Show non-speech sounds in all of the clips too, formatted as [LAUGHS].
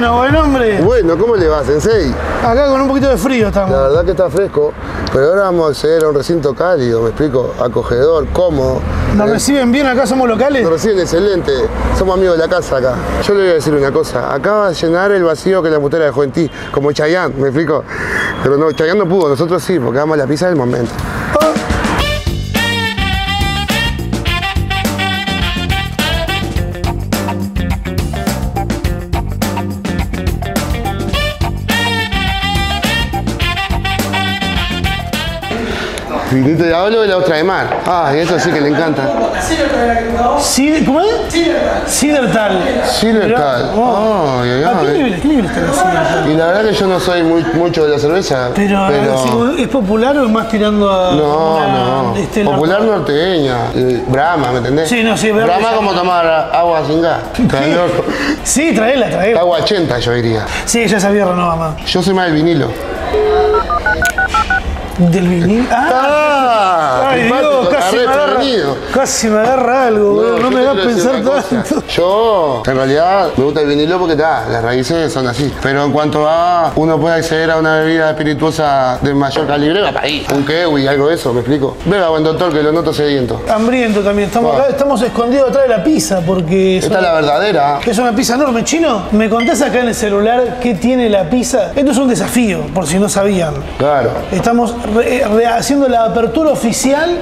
Bueno, buen hombre. Bueno, ¿cómo le va, Sensei? Acá con un poquito de frío La estamos. verdad que está fresco, pero ahora vamos a acceder a un recinto cálido, me explico, acogedor, cómodo. ¿Nos Eh, reciben bien acá? ¿Somos locales? Nos reciben excelente, somos amigos de la casa acá. Yo le voy a decir una cosa, acaba de llenar el vacío que la mutera dejó en ti, como Chayanne, ¿me explico? Pero no, Chayanne no pudo, nosotros sí, porque damos la pizza del momento. De hablo de la ostra de mar. Ah, y eso sí que le encanta. Sí, ¿Cómo es? Sidertal. Sidertal. Oh. Ay, ay, ¿A qué nivel, qué nivel está la Sidertal? Y la verdad que yo no soy muy, mucho de la cerveza. Pero, ¿es- ¿es popular o es más tirando a No, una no. Estela Popular norteña. Eh, Brahma, ¿me entendés? Sí, no, sí, Brahma Brahma como tomar agua sin gas. Loco. Sí, traela, traela. Agua 80, yo diría. Sí, ya sabía no va más. Yo soy más del vinilo. Del vinil. ¡Ah! ¡Ah! Ay, Dios, casi me, agarra, casi me agarra algo. No, yo tanto. En realidad, me gusta el vinilo porque está, las raíces son así. Pero en cuanto a uno puede acceder a una bebida espirituosa de mayor calibre, va para ahí. Un kiwi, algo de eso, ¿me explico? Beba, buen doctor, que lo noto sediento. Hambriento también. Estamos, acá, estamos escondidos atrás de la pizza porque es Esta es la verdadera. es una pizza enorme. Chino, ¿me contás acá en el celular qué tiene la pizza? Esto es un desafío, por si no sabían. Claro. Estamos haciendo la apertura oficial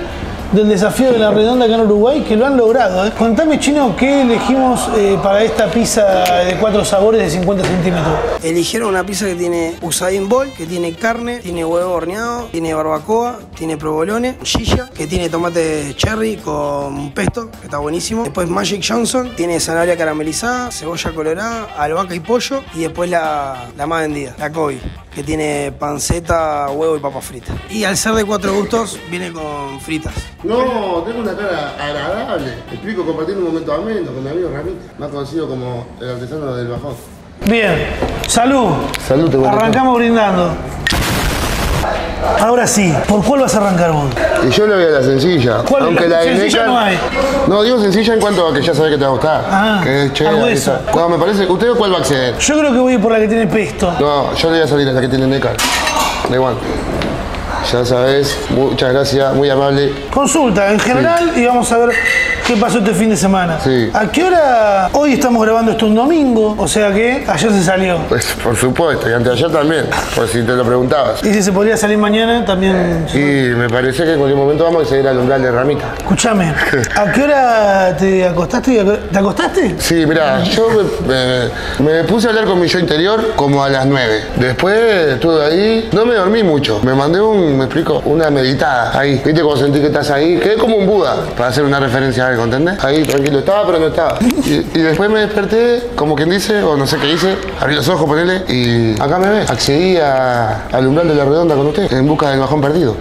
del desafío de la redonda acá en Uruguay, que lo han logrado. ¿eh? Contame, Chino, ¿qué elegimos eh, para esta pizza de cuatro sabores de 50 centímetros? Eligieron una pizza que tiene Usain Bolt, que tiene carne, tiene huevo horneado, tiene barbacoa, tiene provolone, silla, que tiene tomate cherry con pesto, que está buenísimo. Después Magic Johnson, tiene zanahoria caramelizada, cebolla colorada, albahaca y pollo. Y después la, la más vendida, la Kobe, que tiene panceta, huevo y papa frita. Y al ser de cuatro gustos, viene con fritas. No, tengo una cara agradable. Explico, compartiendo un momento ameno con mi amigo Ramírez, más conocido como el artesano del bajón. Bien, salud. Salud, te Arrancamos brindando. Ahora sí, ¿por cuál vas a arrancar vos? Y yo le voy a la sencilla. ¿Cuál? Aunque la de Sencilla Neca- no hay. No, digo sencilla en cuanto a que ya sabes que te va a gustar. Ah, que es la pizza. No, me parece. ¿Usted cuál va a acceder? Yo creo que voy por la que tiene pesto. No, yo le voy a salir a la que tiene Necar. Da igual. Ya sabes, muchas gracias, muy amable. Consulta en general y vamos a ver qué pasó este fin de semana. Sí. ¿A qué hora? Hoy estamos grabando esto un domingo, o sea que ayer se salió. Pues por supuesto, y anteayer también, por si te lo preguntabas. Y si se podría salir mañana, también. Y me parece que en cualquier momento vamos a seguir al umbral de ramita. Escúchame, [LAUGHS] ¿a qué hora te acostaste? y ¿Te acostaste? Sí, mira, yo me, me- me puse a hablar con mi yo interior como a las 9. Después estuve ahí, no me dormí mucho. Me mandé un, me explico, una meditada ahí. ¿Viste cómo sentí que estás ahí? Quedé como un Buda, para hacer una referencia a algo, ¿entendés? Ahí tranquilo, estaba pero no estaba. Y, después me desperté, como quien dice, o no sé qué hice, abrí los ojos, ponele, y acá me ves. Accedí a- al umbral de la redonda con usted, en busca del bajón perdido.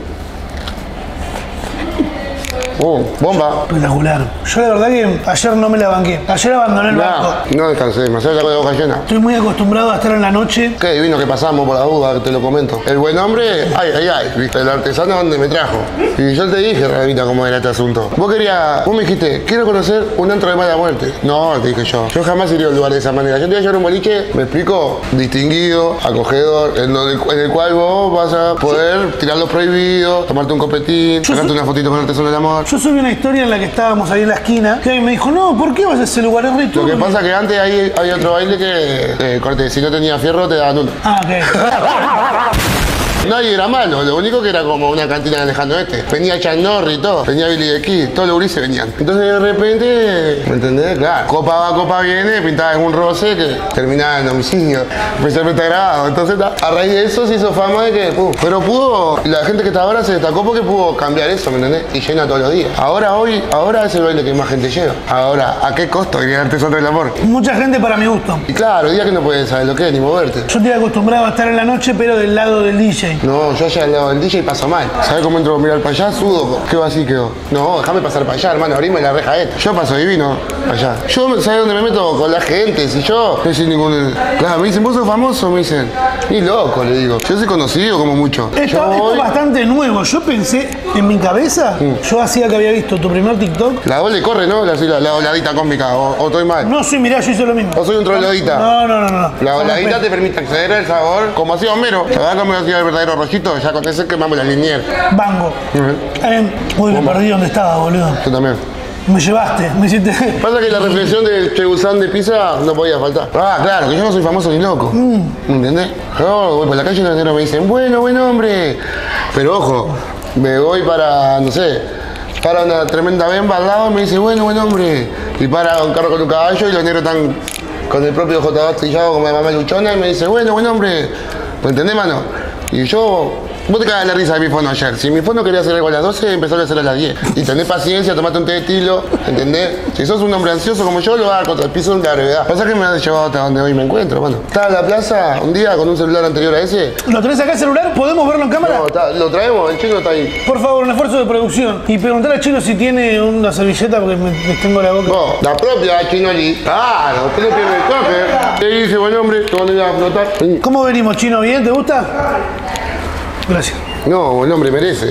Oh, bomba. Espectacular. Yo la verdad que ayer no me la banqué. Ayer abandoné el barco. No, no descansé, demasiado con la boca llena. Estoy muy acostumbrado a estar en la noche. Qué divino que pasamos por la duda, te lo comento. El buen hombre, ay, ay, ay, viste, el artesano donde me trajo. Y yo te dije, Ramita, cómo era este asunto. Vos querías, vos me dijiste, quiero conocer un antro de mala muerte. No, te dije yo. Yo jamás iría a un lugar de esa manera. Yo te voy a llevar un boliche, me explico, distinguido, acogedor, en, donde- en el cual vos vas a poder tirar los prohibidos, tomarte un copetín, sacarte una fotito con el artesano del amor. Yo subí una historia en la que estábamos ahí en la esquina. Que alguien me dijo, no, ¿por qué vas a ese lugar? Es re Lo que turbio". pasa que antes ahí había otro baile que, eh, corte, si no tenía fierro te daban uno. Ah, ok. [LAUGHS] Nadie era malo, lo único que era como una cantina de Alejandro Este. Venía Chan Norris y todo, venía Billy the Kid, todos los gurises venían. Entonces de repente, ¿me entendés? Claro, copa va, copa viene, pintada en un roce que terminaba en homicidio, especialmente grabado. Entonces a raíz de eso se hizo fama de que, pum. Pero pudo, la gente que está ahora se destacó porque pudo cambiar eso, ¿me entendés? Y llena todos los días. Ahora, hoy, ahora es el baile que más gente lleva. Ahora, ¿a qué costo el tesoro del amor? Mucha gente para mi gusto. Y claro, día que no puedes saber lo que es ni moverte. Yo estoy acostumbrado a estar en la noche, pero del lado del DJ. No, yo allá al lado del DJ paso mal. ¿Sabes cómo entro a mirar para allá? Sudo. ¿Qué va así quedó? No, déjame pasar para allá, hermano. Abrime la reja esta. Yo paso divino. Allá. Yo, ¿sabes dónde me meto? Con la gente. Si yo no soy ningún. Claro, me dicen, vos sos famoso, me dicen. Ni loco, le digo. Yo soy conocido como mucho. Esto, yo esto voy- es bastante nuevo. Yo pensé en mi cabeza, yo hacía que había visto tu primer TikTok. La ole corre, ¿no? La, la, la oladita cósmica. O, o estoy mal. No, sí, mirá, yo hice lo mismo. O soy un troglodita. No, no, no, no. La oladita te permite acceder al sabor, como hacía Homero. La verdad, como hacía el verdadero rojito, ya con ese quemamos la linier. Bango. Eh, uy, me perdí donde estaba, boludo. Yo también. Me llevaste, me hiciste. Pasa que la reflexión del Chegusán de pizza no podía faltar. Ah, claro, que yo no soy famoso ni loco. ¿Me entendés? Yo voy por la calle y los negros me dicen, bueno, buen hombre. Pero ojo, me voy para, no sé, para una tremenda bemba al lado y me dice, bueno, buen hombre. Y para un carro con un caballo y los negros están con el propio J. Trillado como la mamá luchona y me dice, bueno, buen hombre. ¿Me entendés, mano? Y yo Vos te cagas la risa de mi fono ayer. Si mi fono quería hacer algo a las 12, empezó a hacer a las 10. Y tenés paciencia, tomate un té de estilo, ¿entendés? Si sos un hombre ansioso como yo, lo vas a dar contra el piso de la gravedad. Pasa que me has llevado hasta donde hoy me encuentro, mano. Estaba en la plaza un día con un celular anterior a ese. ¿Lo tenés acá el celular? ¿Podemos verlo en cámara? No, está- lo traemos, el chino está ahí. Por favor, un esfuerzo de producción. Y preguntar al chino si tiene una servilleta porque me, me tengo la boca. No, la propia Chinoli. Claro, usted no pierde el café. ¿Qué dice, buen hombre? ¿Cómo iba a flotar? ¿Cómo venimos, chino? ¿Bien? ¿Te gusta? Gracias. No, buen hombre, merece.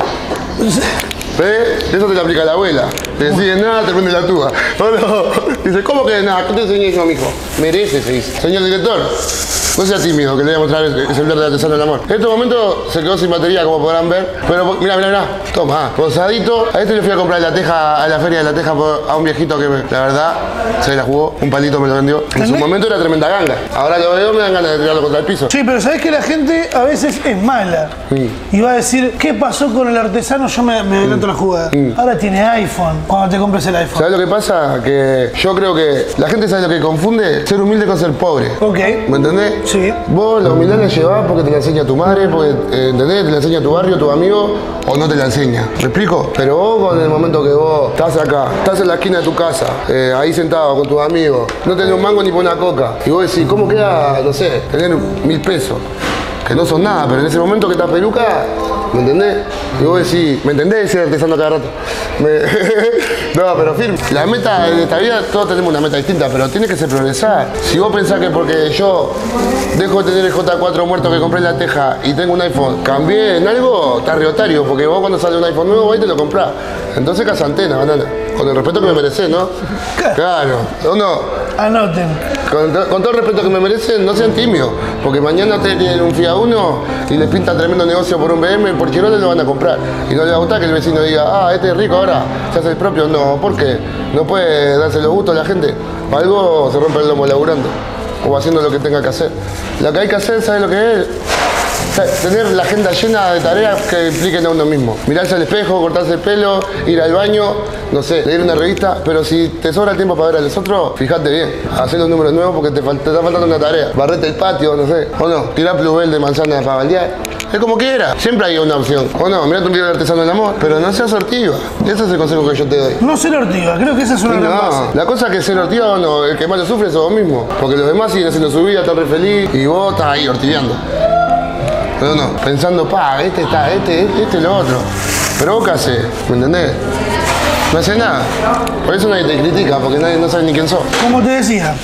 ¿Ves? Eso te lo aplica la abuela. Decide nada, te prende la tuba. No. Dice, ¿cómo que nada? ¿Qué te enseñé yo, mijo? Merece, se dice. Señor director, no sea tímido, que le voy a mostrar el el celular de artesano del amor. En este momento se quedó sin batería, como podrán ver. Pero mira, mira, mira. Toma, rosadito. A este le fui a comprar la teja, a la feria de la teja a un viejito que, la verdad, se la jugó. Un palito me lo vendió. En su momento era tremenda ganga. Ahora lo veo, me dan ganas de tirarlo contra el piso. Sí, pero sabés que la gente a veces es mala. Y va a decir, ¿qué pasó con el artesano? Yo me, me adelanto la jugada. Ahora tiene iPhone. Cuando te compres el iPhone. ¿Sabes lo que pasa? Que yo creo que la gente sabe lo que confunde ser humilde con ser pobre. Ok. ¿Me entendés? Sí. Vos la humildad la llevás porque te la enseña tu madre, porque, eh, ¿entendés? Te la enseña tu barrio, tu amigo, o no te la enseña. ¿Me explico? Pero vos, con el momento que vos estás acá, estás en la esquina de tu casa, eh, ahí sentado con tus amigos, no tenés un mango ni por una coca, y vos decís, ¿cómo queda, no sé, tener mil pesos? Que no son nada, pero en ese momento que estás peluca, ¿me entendés? Y vos decís, ¿me entendés? Decir artesano cada rato. Me- [LAUGHS] no, pero firme. La meta de esta vida, todos tenemos una meta distinta, pero tiene que ser progresar. Si vos pensás que porque yo dejo de tener el J4 muerto que compré en la teja y tengo un iPhone, cambié en algo, estás reotario, porque vos cuando sale un iPhone nuevo, ahí te lo comprás. Entonces casa antena, banana. Con el respeto que me mereces, ¿no? Claro. ¿O no? Anoten. Con, to- con todo el respeto que me merecen, no sean tímidos, porque mañana te tienen un Fiat Uno y les pintan tremendo negocio por un BM, por Chiroles lo van a comprar. Y no les va a gustar que el vecino diga, ah, este es rico ahora, se hace el propio. No, ¿por qué? No puede darse los gustos a la gente. Algo se rompe el lomo laburando o haciendo lo que tenga que hacer. Lo que hay que hacer, ¿sabes lo que es? Tener la agenda llena de tareas que impliquen a uno mismo. Mirarse al espejo, cortarse el pelo, ir al baño, no sé, leer una revista, pero si te sobra el tiempo para ver a los otros, fíjate bien, hacer los números nuevos porque te, fal- te está faltando una tarea. Barrete el patio, no sé, o no, tirar plubel de manzana para baldear. Es como quiera, siempre hay una opción. O no, mirate un video del artesano del amor, pero no seas sortiva. Ese es el consejo que yo te doy. No ser ortiga, creo que esa es una gran. No, la cosa es que ser ortiga o no, el que más lo sufre es vos mismo. Porque los demás siguen haciendo su vida, están re feliz y vos estás ahí ortiveando. Pero no, pensando, pa, este está, este, este, este, lo otro. Pero haces, ¿me entendés? No hace nada. Por eso nadie te critica, porque nadie no sabe ni quién sos. Como te decía,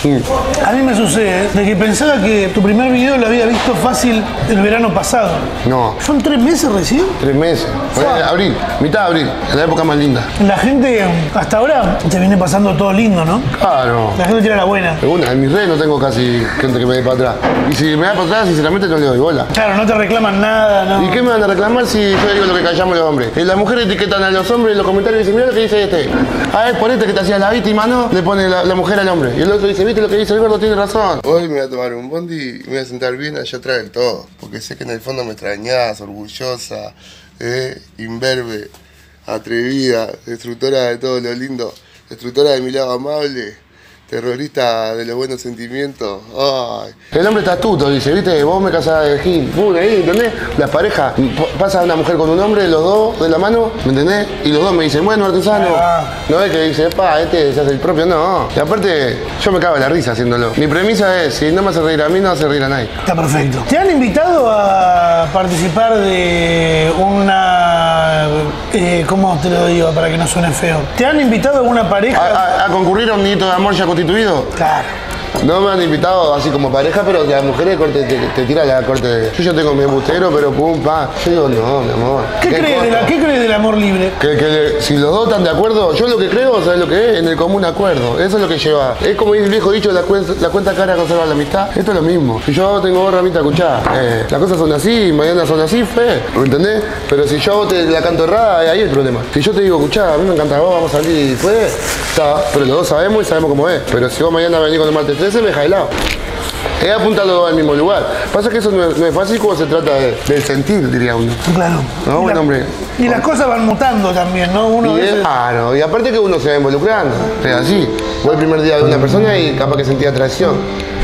a mí me sucede de que pensaba que tu primer video lo había visto fácil el verano pasado. No, ¿Son tres meses recién? tres meses. Fue abril, mitad de abril, en la época más linda. La gente hasta ahora te viene pasando todo lindo, ¿no? Claro. La gente tira la buena. Una, en mis redes no tengo casi gente que me dé para atrás. Y si me da para atrás, sinceramente no le doy bola. Claro, no te reclaman nada, ¿no? ¿Y qué me van a reclamar si yo digo lo que callamos los hombres? Y las mujeres etiquetan a los hombres en los comentarios y dicen, mira lo que dice este. A ver, por este que te hacía la víctima, ¿no? Le pone la, la mujer al hombre. Y el otro dice, ¿viste lo que dice el gordo? Tiene razón. Hoy me voy a tomar un bondi y me voy a sentar bien allá atrás del todo. Porque sé que en el fondo me extrañás, orgullosa, eh, imberbe, atrevida, destructora de todo lo lindo, destructora de mi lado amable. Terrorista de los buenos sentimientos. Ay. El hombre está astuto, dice, viste, vos me casás de Gil. Pum, ahí, ¿entendés? Las parejas, pasa una mujer con un hombre, los dos de la mano, ¿me entendés? Y los dos me dicen, bueno, artesano. No es que dice, pa, este se hace el propio, no. Y aparte, yo me cago en la risa haciéndolo. Mi premisa es, si no me hace reír a mí, no hace reír a nadie. Está perfecto. ¿Te han invitado a participar de una... eh, ¿Cómo te lo digo para que no suene feo? ¿Te han invitado a alguna ¿A, pareja? a- a concurrir a un nido de amor ya constituido? Claro. No me han invitado así como pareja, pero que las mujeres corte, te, te tira la corte de. Yo ya tengo mi embustero, pero pum, pa. Yo digo, no, mi amor. ¿Qué, crees, de la- ¿Qué crees del amor libre? Que, que si los dos están de acuerdo, yo lo que creo, ¿sabes lo que es? En el común acuerdo. Eso es lo que lleva. Es como el viejo dicho, la, cuen- la cuenta cara conserva la amistad. Esto es lo mismo. Si yo tengo vos, Ramita, escuchá, eh, las cosas son así, mañana son así, fe. ¿Me entendés? Pero si yo te la canto errada, eh, ahí el problema. Si yo te digo, escuchá, a mí me encanta vos, vamos a salir, fue, está. Pero los dos sabemos y sabemos cómo es. Pero si vos mañana venís con el martes 13, me deja de lado. Es apuntarlo al mismo lugar. Pasa que eso no es, no es fácil cuando se trata de- del sentir, diría uno. Claro. No, y, la- hombre. y las cosas van mutando también, ¿no? Uno Y es veces- claro, y aparte que uno se va involucrando, es así. Fue el primer día de una persona y capaz que sentía atracción.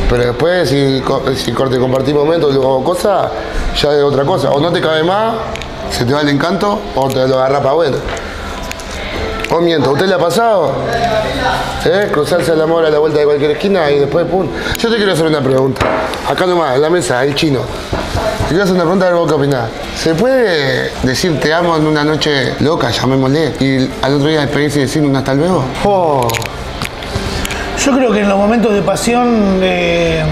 Pero después, si, si corte compartir momentos o cosas, ya es otra cosa. O no te cabe más, se te va el encanto, o te lo agarra para bueno. O miento, ¿a ¿usted le ha pasado? ¿Eh? Cruzarse el amor a la vuelta de cualquier esquina y después, pum. Yo te quiero hacer una pregunta. Acá nomás, en la mesa, el chino. Te quiero hacer una pregunta a ver vos qué opinás. ¿Se puede decir te amo en una noche loca, llamémosle, y al otro día despedirse y decir un hasta luego? Oh, Yo creo que en los momentos de pasión eh,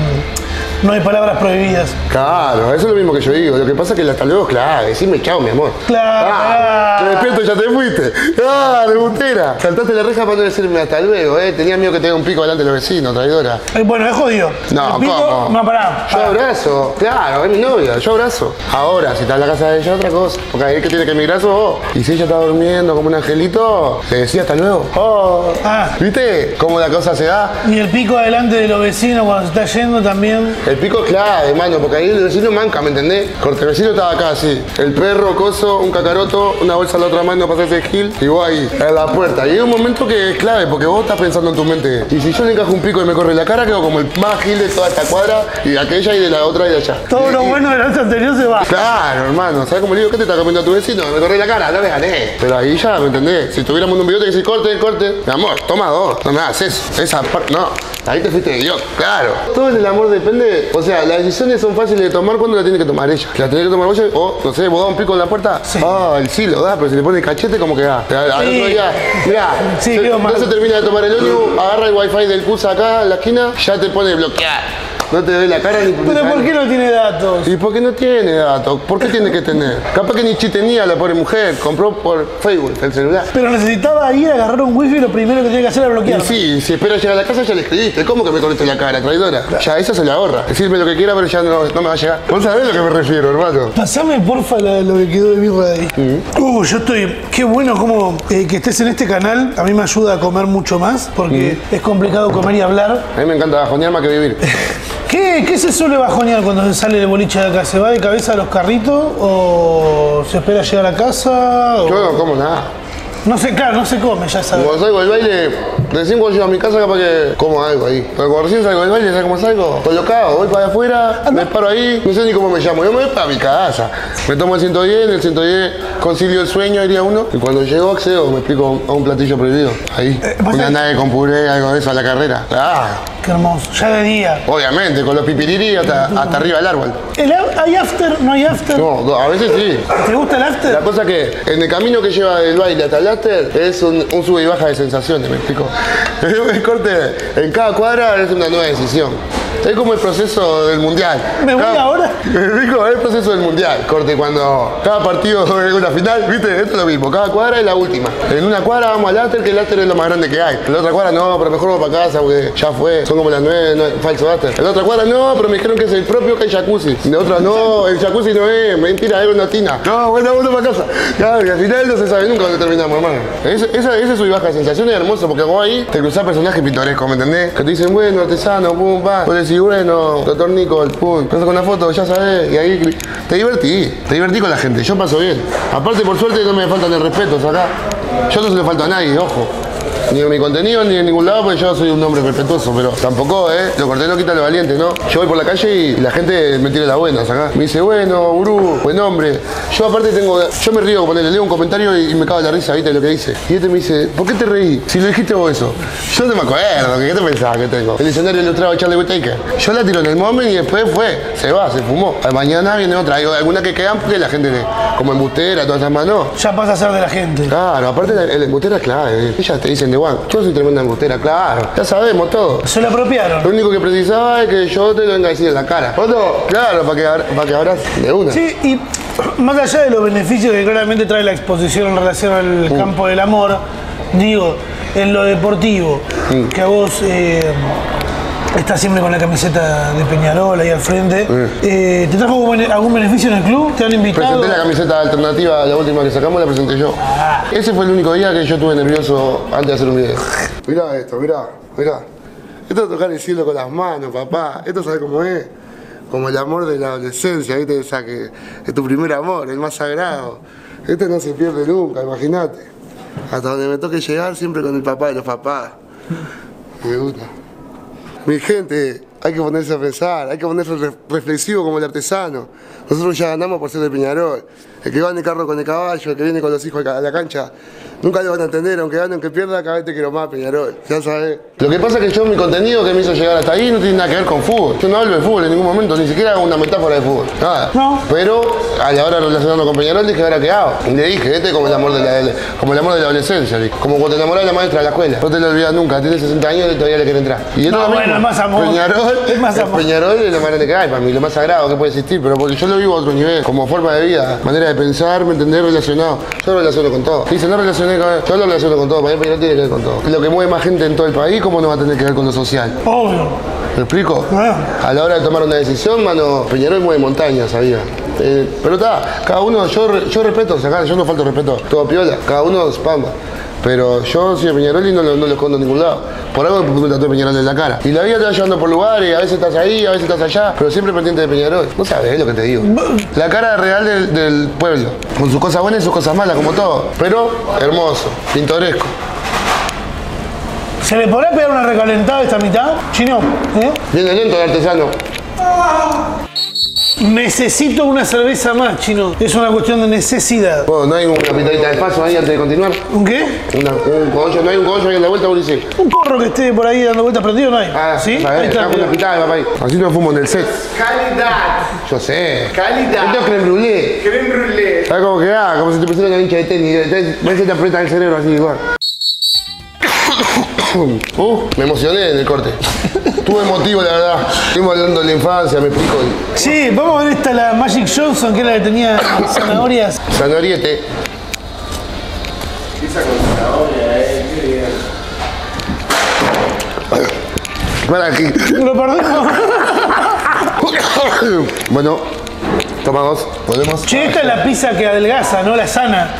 no hay palabras prohibidas. claro, eso es lo mismo que yo digo. Lo que pasa es que hasta luego clave. Decime chao, mi amor. Claro. Ah, te despierto y ya te fuiste. ¡Ah, de bustera! Saltaste la reja para no decirme hasta luego, ¿eh? Tenía miedo que te dé un pico delante de los vecinos, traidora. Eh, bueno, es jodido. No, pico- ¿cómo? No, pará. Yo abrazo, claro, es mi novia, yo abrazo. Ahora, si está en la casa de ella, otra cosa. Porque ahí que tiene que emigrar sos vos. Y si ella está durmiendo como un angelito, le decía hasta luego. Oh. Ah. ¿Viste cómo la cosa se da? Y el pico adelante de los vecinos cuando se está yendo también. El pico es clave, mano, porque ahí el vecino manca, ¿me entendés? Corte, el vecino estaba acá así. El perro, coso, un cacaroto, una bolsa en la otra mano para hacerse gil, y vos ahí, en la puerta. Y hay un momento que es clave, porque vos estás pensando en tu mente. Y si yo le encajo un pico y me corre la cara, quedo como el más gil de toda esta cuadra, y de aquella y de la otra y de allá. Todo lo bueno de la noche anterior se va. Claro, hermano, ¿sabes cómo le digo? ¿Qué te está comiendo tu vecino? Me corrí la cara, no me gané. Pero ahí ya, ¿me entendés? Si tuviéramos un video te decís corte, corte. Mi amor, toma dos. No me hagas eso. Esa parte, no. Ahí te fuiste de Dios, claro. Todo en el amor depende. O sea, las decisiones son fáciles de tomar cuando la tiene que tomar ella. La tiene que tomar vos, o no sé, vos das un pico en la puerta. Sí. Ah, el sí lo da, pero si le pone el cachete, como que da. Al al Sí. otro día, mirá, Sí, se- no se termina de tomar el ómnibus, agarra el wifi del CUSA acá en la esquina, ya te pone bloquear. No te ve la cara ni Pero ¿por qué no tiene datos? ¿Y por qué no tiene datos? ¿Por qué tiene que tener? Capaz que ni chi tenía la pobre mujer, compró por Facebook el celular. Pero necesitaba ir a agarrar un wifi y lo primero que tenía que hacer era Y bloquear. sí, si espera llegar a la casa ya le escribiste. ¿Cómo que me corriste la cara, traidora? Ya, esa se la ahorra. Decirme lo que quiera, pero ya no, no me va a llegar. ¿Vos sabés a lo que me refiero, hermano? Pasame porfa la- lo que quedó de birra ahí. Uh, yo estoy. Qué bueno como eh, que estés en este canal. A mí me ayuda a comer mucho más porque es complicado comer y hablar. A mí me encanta bajonear más que vivir. [LAUGHS] ¿Qué, qué se suele bajonear cuando se sale de boliche de acá? ¿Se va de cabeza a los carritos o se espera llegar a casa? o- Yo no como nada. No sé, claro, no se come, ya sabes. Cuando salgo del baile, recién cuando llego a mi casa capaz que como algo ahí. Pero cuando recién salgo del baile, ¿sabes cómo salgo? Colocado, voy para afuera, me paro ahí, no sé ni cómo me llamo. Yo me voy para mi casa. Me tomo el 110, en el 110 concilio el sueño, diría uno. Y cuando llego accedo, me explico a un platillo prohibido. Ahí. Eh, ¿vos Una nave con puré, algo de eso a la carrera. Ah, Qué hermoso. Ya de día. obviamente, con los pipiriri hasta, hasta arriba del árbol. ¿El ¿Hay after? ¿No hay after? No, no, a veces sí. ¿Te gusta el La after? cosa que en el camino que lleva del baile hasta el es un, un sube y baja de sensaciones, ¿me explico? [LAUGHS] Corte en cada cuadra es una nueva decisión. Es como el proceso del mundial. ¿Me voy Cada- ahora? [LAUGHS] Es el proceso del mundial. Corte, cuando cada partido [LAUGHS] es una final, ¿viste? Esto es lo mismo. Cada cuadra es la última. En una cuadra vamos al after, que el after es lo más grande que hay. En la otra cuadra no, pero mejor vamos para casa porque ya fue. Son como las nueve, no, falso after. En la otra cuadra no, pero me dijeron que es el propio que hay jacuzzi. En la otra no, el jacuzzi no es, mentira, es una tina. No, bueno, uno para casa. Claro, y al final no se sabe nunca dónde terminamos, hermano. Esa, esa, esa sub y baja sensación es hermoso porque vos ahí te cruzás personajes pintorescos, ¿me entendés? Que te dicen, bueno, artesano, pum, pa. Vos decís, bueno, doctor Nicol, pum. Con una foto, ya sabés. Y ahí te divertí, te divertí con la gente. Yo paso bien. Aparte, por suerte, no me faltan el respeto acá. Yo no se le falta a nadie, ojo. Ni en mi contenido, ni en ningún lado, porque yo soy un hombre respetuoso, pero tampoco, ¿eh? Lo cortés no quita lo valiente, ¿no? Yo voy por la calle y la gente me tira las buenas acá. Me dice, bueno, Uru, buen hombre. Yo aparte tengo, yo me río, ponele, leo un comentario y, me cago en la risa, ¿viste? Lo que dice. Y este me dice, ¿por qué te reí? Si lo dijiste vos eso. Yo no me acuerdo, ¿qué te pensabas que tengo? El diccionario ilustrado de Charlie Whittaker. Yo la tiro en el momento y después fue, se va, se fumó. Mañana viene otra. Hay algunas que quedan porque la gente, como embustera, todas esas manos. Ya pasa a ser de la gente. Claro, aparte el embustera es clave. Ellas te dicen de Juan, yo soy tremenda embustera, claro. Ya sabemos todo. Se lo apropiaron. Lo único que precisaba es que yo te lo venga a decir en la cara. ¿Otro? Claro, para que, para que abras de una. Sí, y más allá de los beneficios que claramente trae la exposición en relación al Mm. campo del amor, digo, en lo deportivo, Mm. que a vos eh, estás siempre con la camiseta de Peñarol ahí al frente, eh, ¿te trajo algún bene- algún beneficio en el club? ¿Te han invitado? Presenté la camiseta alternativa, la última que sacamos, la presenté yo. Ese fue el único día que yo estuve nervioso antes de hacer un video. Mirá esto, mirá, mirá. Esto es tocar el cielo con las manos, papá. Esto sabes cómo es. Como el amor de la adolescencia, ¿viste? Esa que es tu primer amor, el más sagrado. Este no se pierde nunca, imagínate. Hasta donde me toque llegar, siempre con el papá de los papás. Me gusta. Mi gente, hay que ponerse a pensar, hay que ponerse re- reflexivo como el artesano. Nosotros ya ganamos por ser de Peñarol. El que va en el carro con el caballo, el que viene con los hijos a la cancha, nunca le van a entender, aunque gane, aunque pierda, cada vez te quiero más, Peñarol. Ya sabes. Lo que pasa es que yo, mi contenido que me hizo llegar hasta ahí no tiene nada que ver con fútbol. Yo no hablo de fútbol en ningún momento, ni siquiera hago una metáfora de fútbol. Nada. No. Pero a la hora de relacionarlo con Peñarol dije, ¿ahora qué hago? Y le dije, este es como el amor de la, como el amor de la adolescencia, dije. como cuando te enamorás de la maestra de la escuela. No te lo olvidas nunca, tienes 60 años y todavía le quiere entrar. Y No, lo bueno, mismo. es más amor. Peñarol, Es más amor. Peñarol es lo más grande que hay para mí, lo más sagrado que puede existir, pero porque yo lo vivo a otro nivel, como forma de vida, manera de pensar, ¿me entendés? Relacionado. Yo lo relaciono con todo. Dice, no relacioné con yo lo relaciono con todo, para mí Peñarol tiene que ver con todo. Lo que mueve más gente en todo el país, ¿cómo no va a tener que ver con lo social? Obvio. ¿Me explico? Ah. A la hora de tomar una decisión, mano, Peñarol mueve montañas, sabía. Eh, pero está, cada uno, yo, yo respeto, o sea, yo no falto respeto, todo piola, cada uno es pamba. Pero yo soy de Peñarol y no lo, no lo escondo en ningún lado. Por algo me tatué Peñarol en la cara. Y la vida te va llevando por lugares, a veces estás ahí, a veces estás allá, pero siempre pendiente de Peñarol. No sabes lo que te digo. La cara real del, del pueblo, con sus cosas buenas y sus cosas malas, como todo. Pero hermoso, pintoresco. ¿Se le podrá pegar una recalentada a esta mitad? Chino, ¿eh? Viene lento el artesano. Necesito una cerveza más, chino. Es una cuestión de necesidad. Bueno, ¿No hay una pitadita de paso ahí antes de continuar? ¿Un qué? Una- un cogollo, no hay un cogollo ahí en la vuelta, Ulises. Un porro que esté por ahí dando vueltas prendido, no hay. Ah, ¿Sí? ¿sabes? Ahí está. Una pitada papá ahí. Así lo fumo en el set. Calidad. Yo sé. Calidad. Esto es creme brûlée. Creme brûlée. ¿Sabes cómo queda? Como si te pusiera una hincha de tenis. Ves que te aprieta el cerebro así igual. Uh, me emocioné en el corte. [LAUGHS] Estuve emotivo, la verdad. Estuvimos hablando de la infancia, me explico. Sí, vamos a ver esta, la Magic Johnson, que era la que tenía [COUGHS] zanahorias. Sanoriete. Para aquí. Lo perdemos. [COUGHS] bueno, toma dos. ¿Podemos? Che, esta es la pizza que adelgaza, no la sana.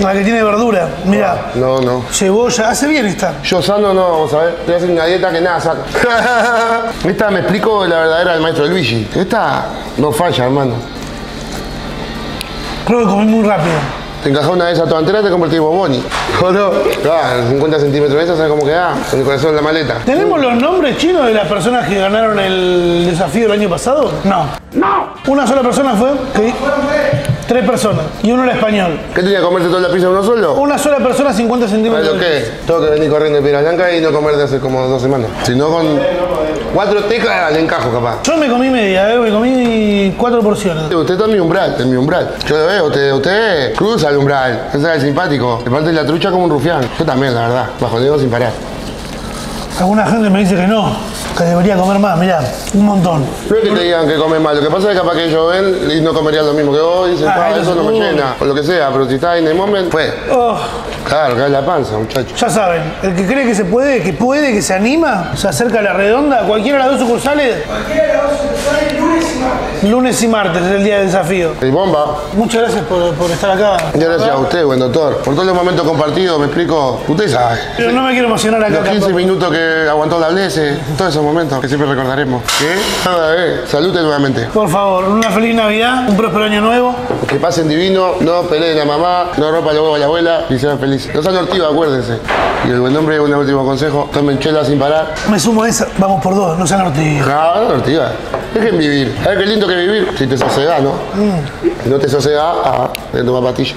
La que tiene verdura. Mira, No, no. cebolla. Hace bien esta. Yo sano no, vamos a ver. Estoy haciendo una dieta que nada saca. [LAUGHS] Esta me explico la verdadera del maestro Luigi. Esta no falla, hermano. Creo que comí muy rápido. Te encajas una de esas toda entera, te convertís en Boboni. ¿O no? Claro, 50 centímetros de esa, ¿sabes cómo queda? Con el corazón en la maleta. ¿Tenemos los nombres chinos de las personas que ganaron el desafío el año pasado? No. No. Una sola persona fue. que- Tres personas. Y uno era español. ¿Qué tenía que comerte toda la pizza uno solo? Una sola persona, 50 ¿Sabes centímetros. que es? Tengo que venir corriendo de Piedra Blanca y no comer de hace como dos semanas. Si no, con cuatro tecas le encajo capaz. Yo me comí media, ¿eh? me comí cuatro porciones. Usted está en mi umbral, en mi umbral. Yo lo veo, usted, usted cruza el umbral. Ese es el simpático. Le parte la trucha como un rufián. Yo también, la verdad. Bajo el dedo sin parar. Alguna gente me dice que no, que debería comer más, mirá, un montón. No es que te digan que comes mal, lo que pasa es que capaz que ellos ven y no comerían lo mismo que vos, y dicen, Ah, "Pa, eso no me llena, o lo que sea, pero si estás en el momento, pues, Oh, claro, cae la panza, muchacho. ya saben, el que cree que se puede, que puede, que se anima, se acerca a la redonda, cualquiera de las dos sucursales. Cualquiera de los sucursales, lunes Lunes y martes es el día del desafío. Y bomba. Muchas gracias por, por estar acá. Muchas gracias a usted, buen doctor. Por todos los momentos compartidos, me explico. Usted sabe. Pero no me quiero emocionar acá. Los 15 tampoco. minutos que aguantó la Blese, todos esos momentos que siempre recordaremos. ¿Qué? Nada, eh. Salute nuevamente. Por favor, una feliz Navidad, un próspero año nuevo. Que pasen divino, no peleen a mamá, no rompa los huevos a la abuela y sean felices. No sean ortivos, acuérdense. Y el buen hombre, un último consejo, tomen chela sin parar. Me sumo a esa, vamos por dos, no sean ortigas. No, no ortiga. Dejen vivir. A ver qué lindo que vivir si te sosegás, ¿no? Si no te sosegás, ah, de tomar pastillas.